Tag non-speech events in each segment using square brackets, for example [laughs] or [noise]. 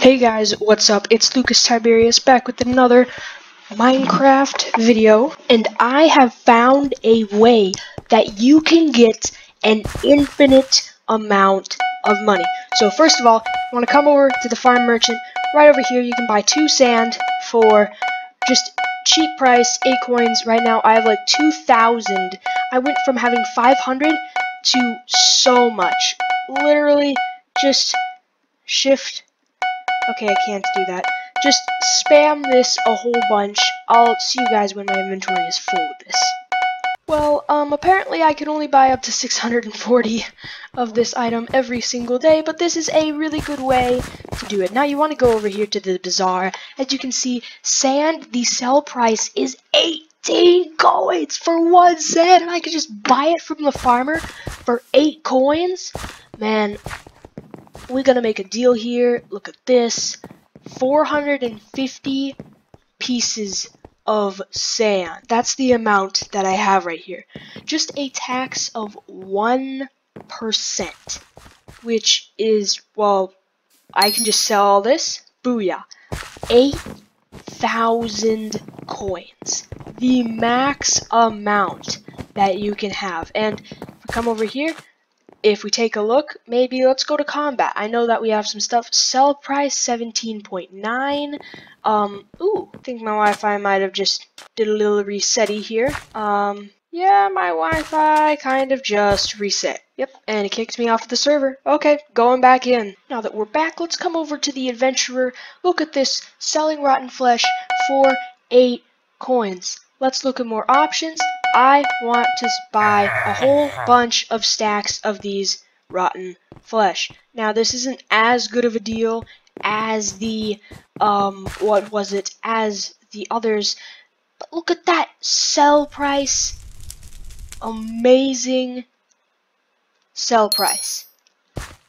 Hey guys, what's up? It's Lucas Tiberius back with another Minecraft video, and I have found a way that you can get an infinite amount of money. So first of all, you want to come over to the farm merchant. Right over here, you can buy two sand for just cheap price, 8 coins. Right now, I have like 2,000. I went from having 500 to so much. Literally, just shift Okay, I can't do that. Just spam this a whole bunch. I'll see you guys when my inventory is full with this. Well, um, apparently I can only buy up to 640 of this item every single day, but this is a really good way to do it. Now you want to go over here to the bazaar. As you can see, sand, the sell price is 18 coins for one sand, and I can just buy it from the farmer for 8 coins. Man, we're gonna make a deal here. Look at this. 450 pieces of sand. That's the amount that I have right here. Just a tax of 1%, which is, well, I can just sell all this. Booyah. 8,000 coins. The max amount that you can have. And if we come over here, if we take a look, maybe let's go to combat. I know that we have some stuff. Sell price 17.9. Um, ooh, I think my Wi-Fi might have just did a little resetty here. Um, yeah, my Wi-Fi kind of just reset. Yep, and it kicked me off of the server. Okay, going back in. Now that we're back, let's come over to the adventurer. Look at this, selling rotten flesh for 8 coins. Let's look at more options. I want to buy a whole [laughs] bunch of stacks of these rotten flesh. Now, this isn't as good of a deal as the, um, what was it, as the others, but look at that sell price. Amazing sell price.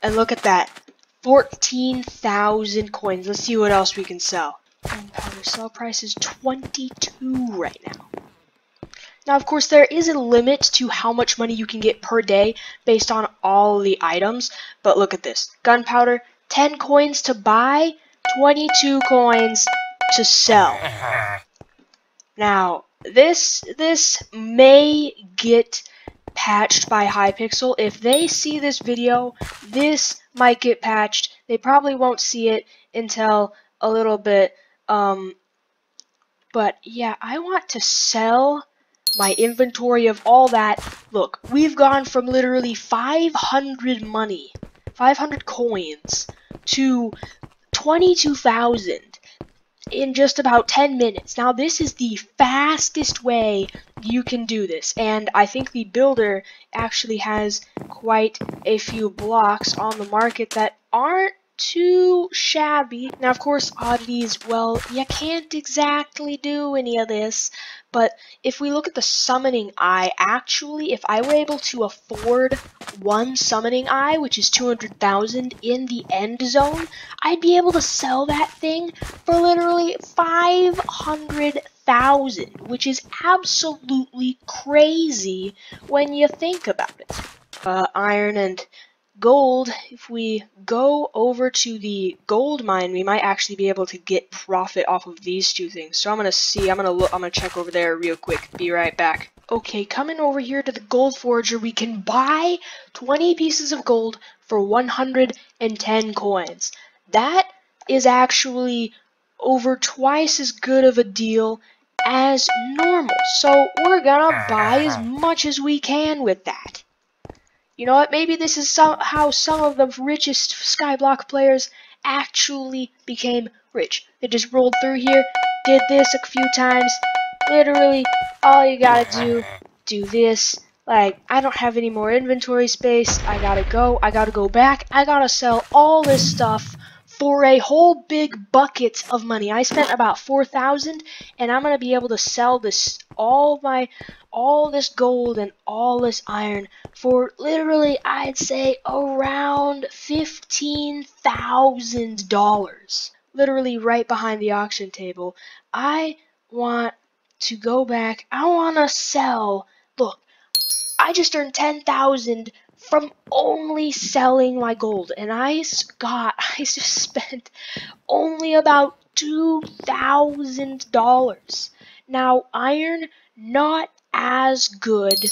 And look at that, 14,000 coins. Let's see what else we can sell. Gunpowder sell price is 22 right now. Now, of course, there is a limit to how much money you can get per day based on all the items, but look at this. Gunpowder, 10 coins to buy, 22 coins to sell. [laughs] Now, this this may get patched by Hypixel. If they see this video, this might get patched. They probably won't see it until a little bit. Um, but yeah, I want to sell my inventory of all that. Look, we've gone from literally 500 money, 500 coins, to 22,000 in just about 10 minutes. Now, this is the fastest way you can do this, and I think the builder actually has quite a few blocks on the market that aren't too shabby. Now, of course, oddities, well, you can't exactly do any of this, but if we look at the summoning eye, actually, if I were able to afford one summoning eye, which is 200,000 in the end zone, I'd be able to sell that thing for literally 500,000, which is absolutely crazy when you think about it. Uh, iron and gold, if we go over to the gold mine, we might actually be able to get profit off of these two things. So I'm gonna see, I'm gonna look, I'm gonna check over there real quick. Be right back. Okay, coming over here to the gold forger, we can buy 20 pieces of gold for 110 coins. That is actually over twice as good of a deal as normal. So we're gonna buy as [laughs] much as we can with that. You know what? Maybe this is some, how some of the richest Skyblock players actually became rich. They just rolled through here, did this a few times. Literally, all you gotta do, do this. Like, I don't have any more inventory space. I gotta go. I gotta go back. I gotta sell all this stuff for a whole big bucket of money. I spent about 4000 and I'm going to be able to sell this all my all this gold and all this iron for literally I'd say around $15,000. Literally right behind the auction table. I want to go back. I want to sell. Look, I just earned 10,000 from only selling my gold and I got [laughs] I just spent only about $2,000. Now, iron, not as good,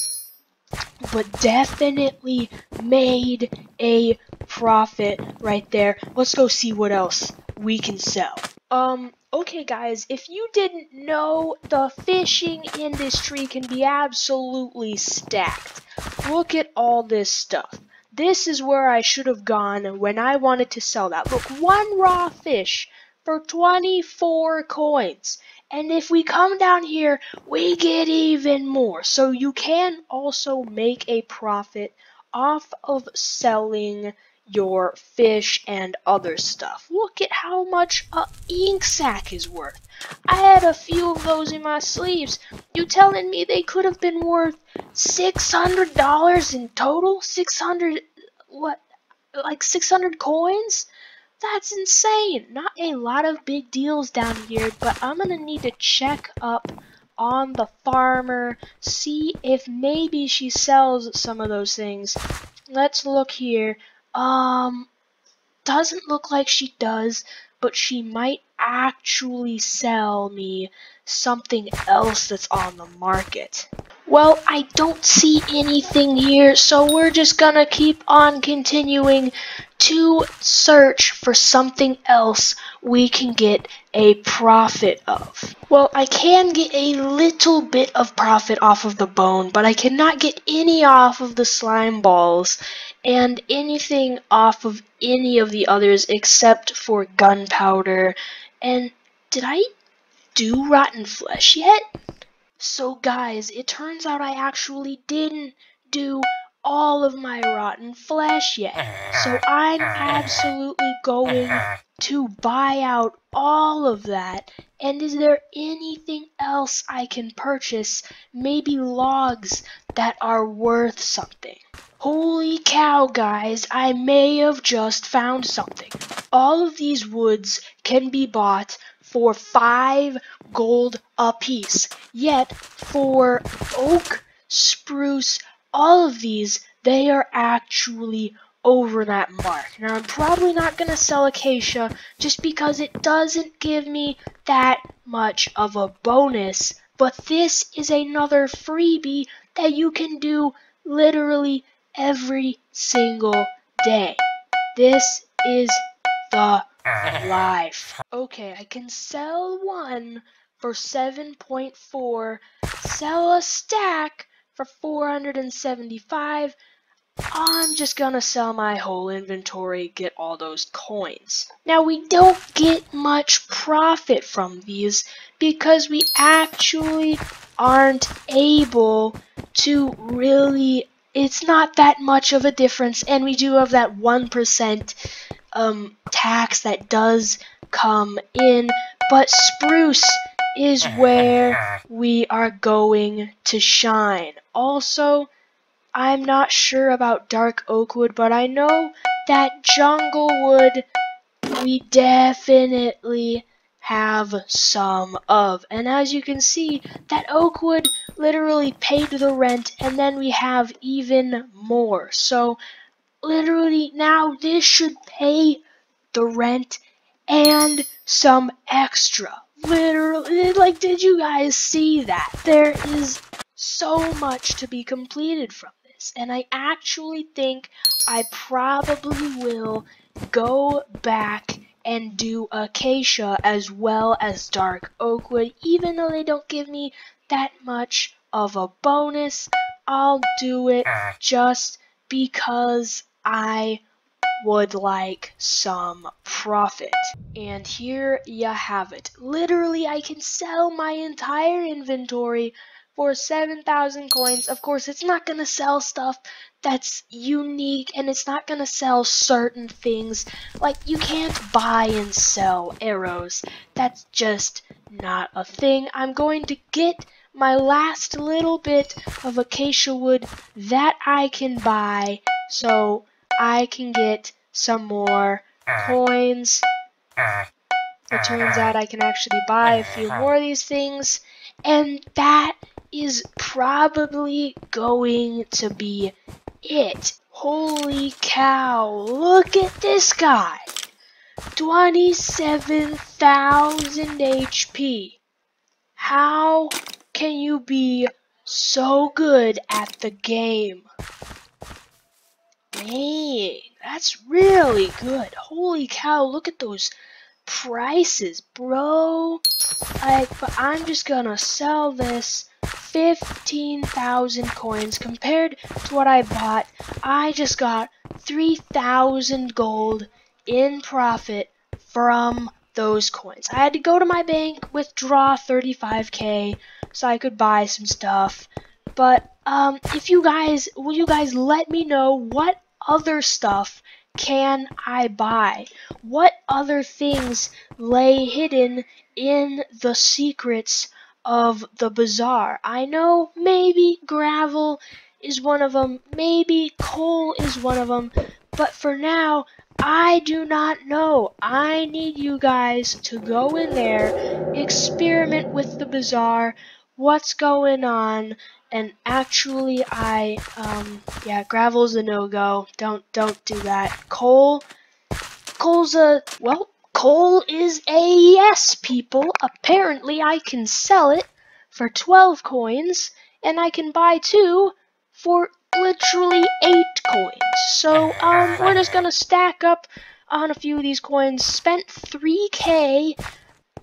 but definitely made a profit right there. Let's go see what else we can sell. Um, okay guys, if you didn't know, the fishing industry can be absolutely stacked. Look at all this stuff. This is where I should have gone when I wanted to sell that. Look, one raw fish for 24 coins. And if we come down here, we get even more. So you can also make a profit off of selling your fish and other stuff. Look at how much a ink sac is worth. I had a few of those in my sleeves. You telling me they could have been worth $600 in total? 600 what like 600 coins? That's insane. Not a lot of big deals down here, but I'm going to need to check up on the farmer, see if maybe she sells some of those things. Let's look here. Um, doesn't look like she does, but she might actually sell me something else that's on the market. Well, I don't see anything here, so we're just gonna keep on continuing to search for something else we can get a profit of. Well, I can get a little bit of profit off of the bone, but I cannot get any off of the slime balls and anything off of any of the others except for gunpowder. And did I do rotten flesh yet? So guys, it turns out I actually didn't do all of my rotten flesh yet. So I'm absolutely going to buy out all of that. And is there anything else I can purchase? Maybe logs that are worth something. Holy cow, guys, I may have just found something. All of these woods can be bought for five gold apiece. Yet for oak, spruce, all of these, they are actually over that mark. Now I'm probably not going to sell acacia just because it doesn't give me that much of a bonus. But this is another freebie that you can do literally every single day. This is the life. Okay, I can sell one for 7.4, sell a stack for 475. I'm just gonna sell my whole inventory, get all those coins. Now we don't get much profit from these because we actually aren't able to really it's not that much of a difference and we do have that 1% um, tax that does come in but spruce is [laughs] where we are going to shine. Also I'm not sure about dark oak wood but I know that jungle wood we definitely have some of. And as you can see, that oak wood literally paid the rent, and then we have even more. So, literally, now this should pay the rent and some extra. Literally, like, did you guys see that? There is so much to be completed from this, and I actually think I probably will go back and do acacia as well as dark oakwood even though they don't give me that much of a bonus I'll do it ah. just because I would like some profit. And here you have it. Literally, I can sell my entire inventory for 7,000 coins. Of course, it's not going to sell stuff that's unique and it's not going to sell certain things. Like, you can't buy and sell arrows. That's just not a thing. I'm going to get my last little bit of acacia wood that I can buy so I can get some more coins. It turns out I can actually buy a few more of these things. And that is probably going to be it. Holy cow, look at this guy. 27,000 HP. How can you be so good at the game? Dang, that's really good. Holy cow, look at those prices, bro. Like, but I'm just gonna sell this 15,000 coins compared to what I bought. I just got 3,000 gold in profit from those coins. I had to go to my bank, withdraw 35k so I could buy some stuff. But um, if you guys, will you guys let me know what other stuff can I buy? What other things lay hidden in the secrets of the bazaar? I know maybe gravel is one of them, maybe coal is one of them, but for now, I do not know. I need you guys to go in there, experiment with the bazaar, what's going on, and actually I um yeah gravel's a no-go don't don't do that coal coal's a well coal is a yes people. Apparently I can sell it for 12 coins and I can buy two for literally 8 coins. So um [laughs] we're just gonna stack up on a few of these coins. Spent 3k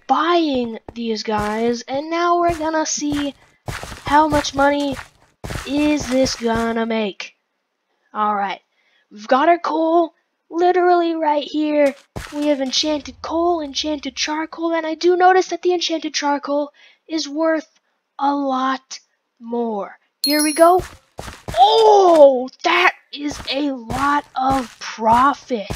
buying these guys and now we're gonna see how much money is this gonna make? Alright, we've got our coal literally right here. We have enchanted coal, enchanted charcoal, and I do notice that the enchanted charcoal is worth a lot more. Here we go. Oh, that is a lot of profit.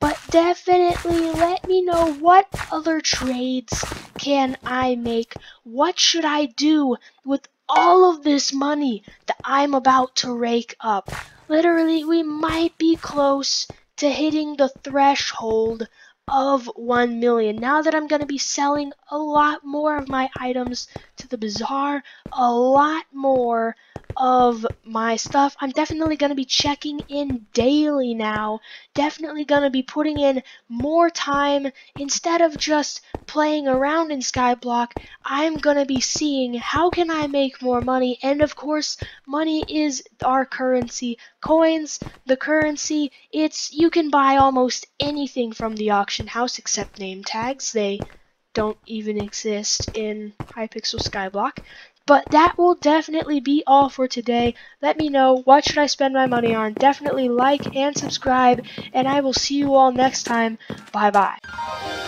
But definitely let me know what other trades can I make? What should I do with all of this money that I'm about to rake up? Literally, we might be close to hitting the threshold of 1 million. Now that I'm going to be selling a lot more of my items to the bazaar, a lot more of my stuff. I'm definitely going to be checking in daily now. Definitely going to be putting in more time instead of just playing around in Skyblock. I'm going to be seeing how can I make more money and of course money is our currency. Coins, the currency, it's you can buy almost anything from the auction house except name tags. They don't even exist in Hypixel Skyblock. But that will definitely be all for today. Let me know what should I spend my money on. Definitely like and subscribe, and I will see you all next time. Bye bye.